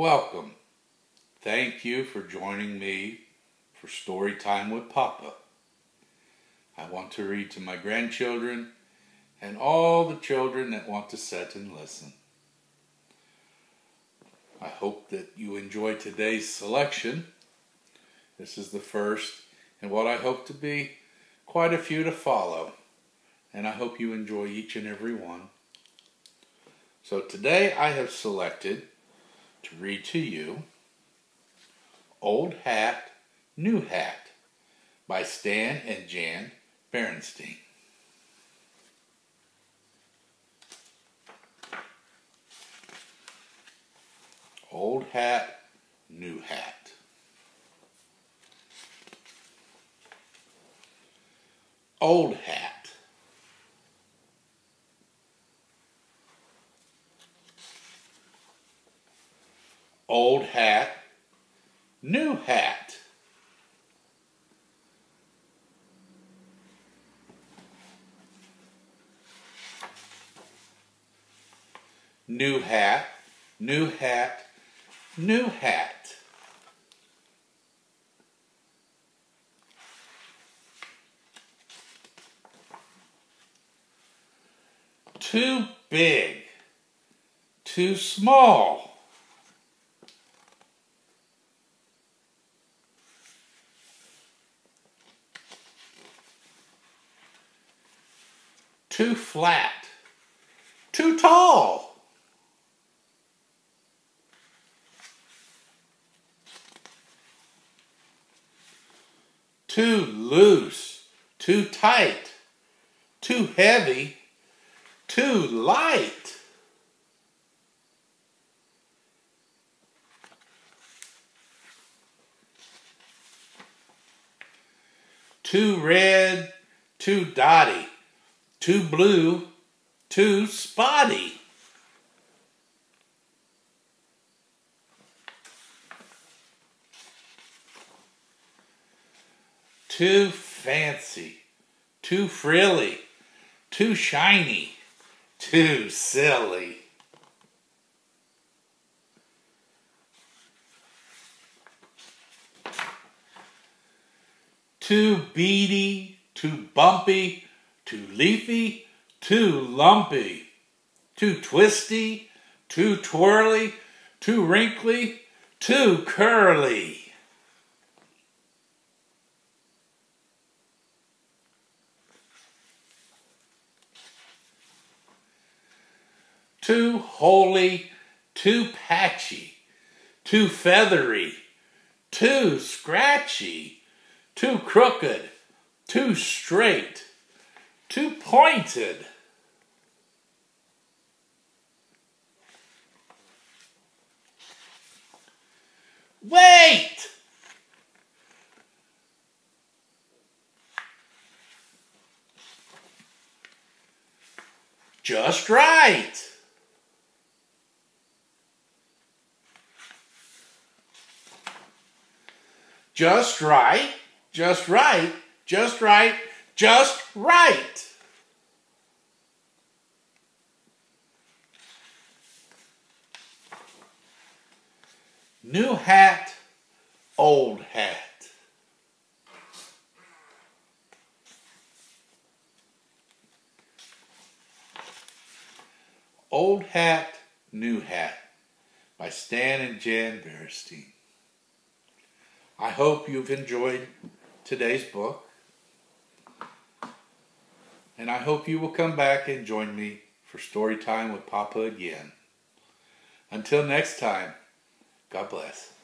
Welcome. Thank you for joining me for Story Time with Papa. I want to read to my grandchildren and all the children that want to sit and listen. I hope that you enjoy today's selection. This is the first, and what I hope to be quite a few to follow. And I hope you enjoy each and every one. So today I have selected to read to you Old Hat, New Hat by Stan and Jan Berenstain. Old hat, new hat. Old hat. Old hat, new hat. New hat, new hat, new hat. Too big, too small. Too flat, too tall. too loose, too tight, too heavy, too light. Too red, too dotty, too blue, too spotty. too fancy, too frilly, too shiny, too silly. Too beady, too bumpy, too leafy, too lumpy, too twisty, too twirly, too wrinkly, too curly. too holy, too patchy, too feathery, too scratchy, too crooked, too straight, too pointed. Wait! Just right. just right, just right, just right, just right. New hat, old hat. Old Hat, New Hat by Stan and Jan Berenstain. I hope you've enjoyed today's book. And I hope you will come back and join me for story time with Papa again. Until next time, God bless.